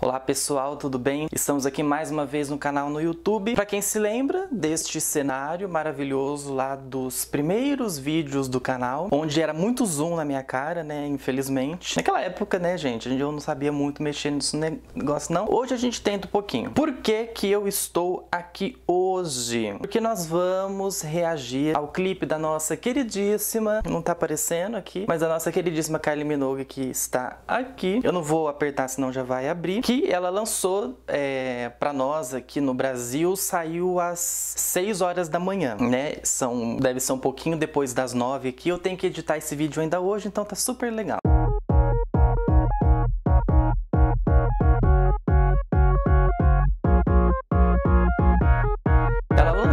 Olá pessoal, tudo bem? Estamos aqui mais uma vez no canal no YouTube. Para quem se lembra deste cenário maravilhoso lá dos primeiros vídeos do canal, onde era muito zoom na minha cara, né? Infelizmente. Naquela época, né, gente, eu não sabia muito mexer nesse negócio não. Hoje a gente tenta um pouquinho. Por que que eu estou aqui hoje? Porque nós vamos reagir ao clipe da nossa queridíssima, não tá aparecendo aqui, mas a nossa queridíssima Kylie Minogue que está aqui. Eu não vou apertar senão já vai abrir que ela lançou é, para nós aqui no Brasil, saiu às 6 horas da manhã, né? São, deve ser um pouquinho depois das 9 aqui. Eu tenho que editar esse vídeo ainda hoje, então tá super legal.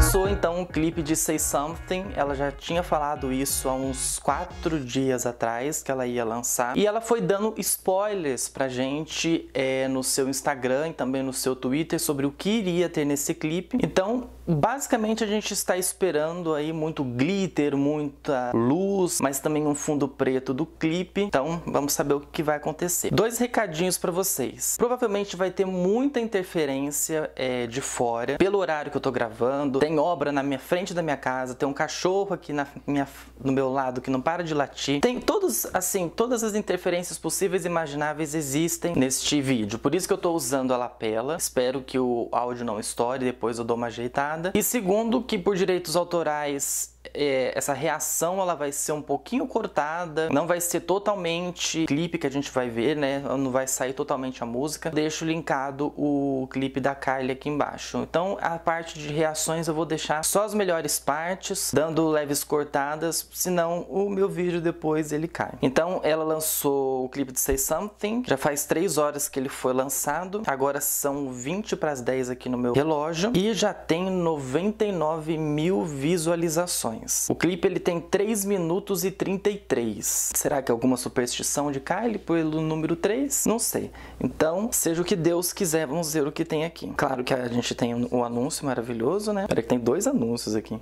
Lançou então um clipe de Say Something. Ela já tinha falado isso há uns quatro dias atrás que ela ia lançar. E ela foi dando spoilers pra gente é, no seu Instagram e também no seu Twitter sobre o que iria ter nesse clipe. Então, basicamente a gente está esperando aí muito glitter, muita luz, mas também um fundo preto do clipe. Então, vamos saber o que vai acontecer. Dois recadinhos para vocês. Provavelmente vai ter muita interferência é, de fora pelo horário que eu tô gravando. Tem obra na minha frente da minha casa, tem um cachorro aqui na minha, no meu lado que não para de latir. Tem todos, assim, todas as interferências possíveis e imagináveis existem neste vídeo. Por isso que eu tô usando a lapela. Espero que o áudio não estoure, depois eu dou uma ajeitada. E segundo, que por direitos autorais é, essa reação ela vai ser um pouquinho cortada, não vai ser totalmente clipe que a gente vai ver, né? Não vai sair totalmente a música. Deixo linkado o clipe da Kylie aqui embaixo. Então a parte de reações eu vou deixar só as melhores partes, dando leves cortadas, senão o meu vídeo depois ele cai. Então ela lançou o clipe de Say Something, já faz 3 horas que ele foi lançado, agora são 20 para as 10 aqui no meu relógio e já tem 99 mil visualizações. O clipe ele tem 3 minutos e 33. Será que é alguma superstição de Kylie pelo número 3? Não sei. Então, seja o que Deus quiser, vamos ver o que tem aqui. Claro que a gente tem o um anúncio maravilhoso, né? Peraí que tem dois anúncios aqui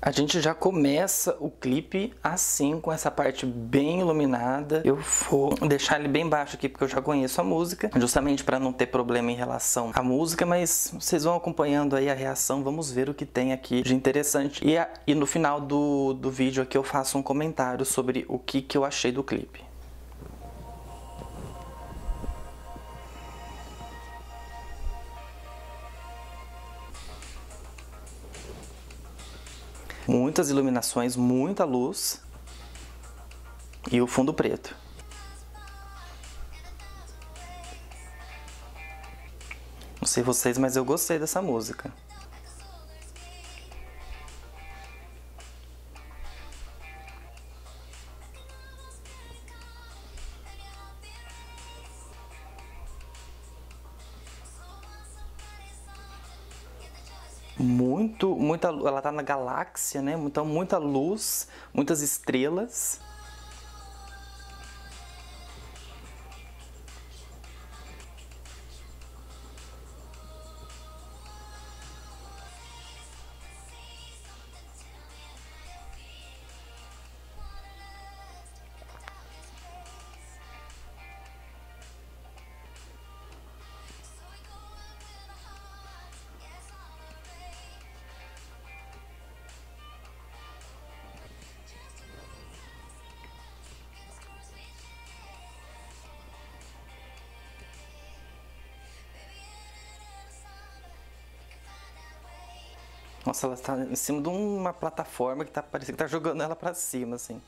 a gente já começa o clipe assim, com essa parte bem iluminada. Eu vou deixar ele bem baixo aqui porque eu já conheço a música, justamente para não ter problema em relação à música, mas vocês vão acompanhando aí a reação, vamos ver o que tem aqui de interessante. E, a, e no final do, do vídeo aqui eu faço um comentário sobre o que, que eu achei do clipe. Muitas iluminações, muita luz e o fundo preto. Não sei vocês, mas eu gostei dessa música. Muito, muita, ela tá na galáxia, né? Então muita luz, muitas estrelas. Nossa, ela está em cima de uma plataforma que tá parecendo que tá jogando ela para cima, assim.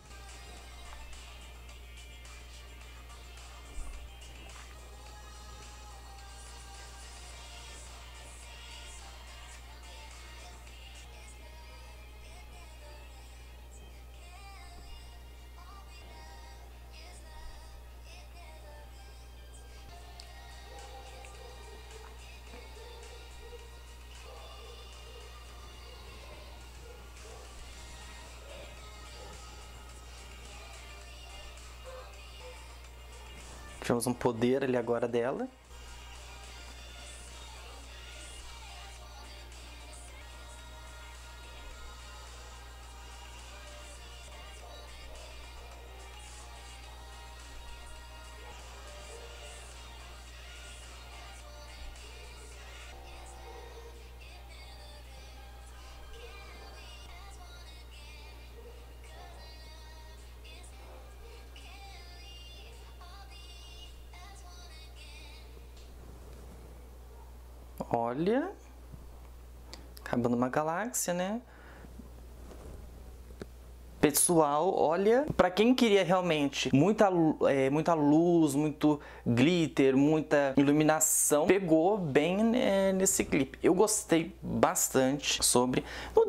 Tivemos um poder ali agora dela. Olha. Acabando uma galáxia, né? Pessoal, olha, para quem queria realmente muita, é, muita luz, muito glitter, muita iluminação, pegou bem é, nesse clipe. Eu gostei bastante sobre.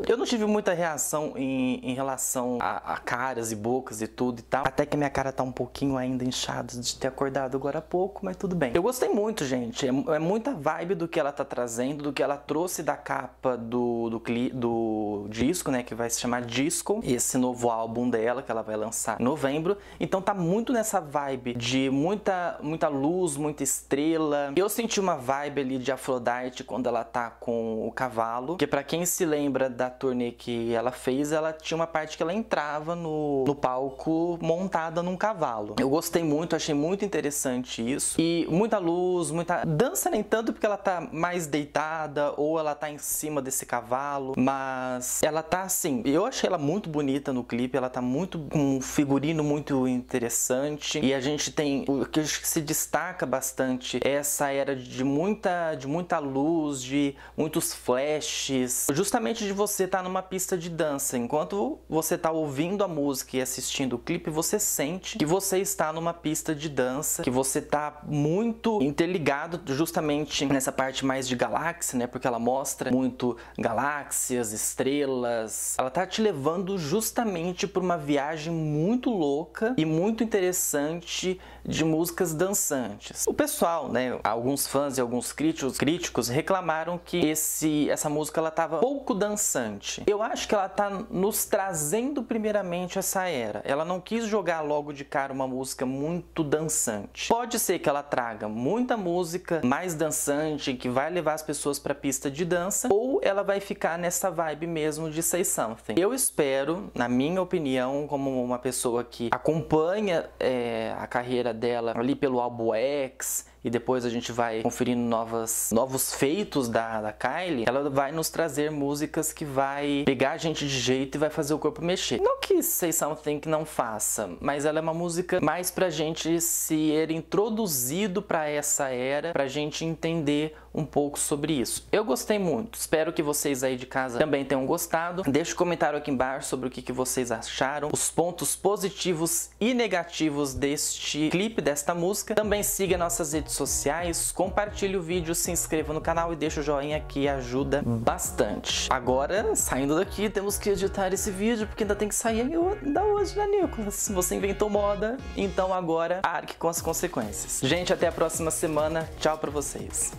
Eu não tive muita reação em, em relação a, a, caras e bocas e tudo e tal. Até que minha cara tá um pouquinho ainda inchada de ter acordado agora há pouco, mas tudo bem. Eu gostei muito, gente. É, é muita vibe do que ela tá trazendo, do que ela trouxe da capa do, do, do disco, né? Que vai se chamar Disco. Esse novo álbum dela que ela vai lançar em novembro. Então tá muito nessa vibe de muita muita luz, muita estrela. Eu senti uma vibe ali de Afrodite quando ela tá com o cavalo, que para quem se lembra da turnê que ela fez, ela tinha uma parte que ela entrava no, no palco montada num cavalo. Eu gostei muito, achei muito interessante isso. E muita luz, muita dança nem tanto porque ela tá mais deitada ou ela tá em cima desse cavalo, mas ela tá assim, eu achei ela muito bonita no clipe, ela tá muito com um figurino muito interessante e a gente tem o que se destaca bastante é essa era de muita de muita luz, de muitos flashes, justamente de você estar tá numa pista de dança, enquanto você tá ouvindo a música e assistindo o clipe, você sente que você está numa pista de dança, que você tá muito interligado justamente nessa parte mais de galáxia, né? Porque ela mostra muito galáxias, estrelas. Ela tá te levando justamente justamente por uma viagem muito louca e muito interessante de músicas dançantes. O pessoal, né, alguns fãs e alguns críticos, críticos reclamaram que esse, essa música ela estava pouco dançante. Eu acho que ela está nos trazendo primeiramente essa era. Ela não quis jogar logo de cara uma música muito dançante. Pode ser que ela traga muita música mais dançante que vai levar as pessoas para a pista de dança, ou ela vai ficar nessa vibe mesmo de Say Something. Eu espero, na minha minha opinião, como uma pessoa que acompanha é, a carreira dela ali pelo álbum X e depois a gente vai conferindo novas, novos feitos da, da Kylie, ela vai nos trazer músicas que vai pegar a gente de jeito e vai fazer o corpo mexer. Não que Say Something não faça, mas ela é uma música mais pra gente ser introduzido para essa era, pra gente entender um pouco sobre isso. Eu gostei muito, espero que vocês aí de casa também tenham gostado. Deixe um comentário aqui embaixo sobre o que, que vocês acharam, os pontos positivos e negativos deste clipe, desta música. Também siga nossas redes redes sociais, compartilhe o vídeo, se inscreva no canal e deixa o joinha que ajuda bastante. Agora, saindo daqui, temos que editar esse vídeo porque ainda tem que sair ainda hoje, né, Nicolas? Você inventou moda, então agora arque com as consequências. Gente, até a próxima semana. Tchau pra vocês.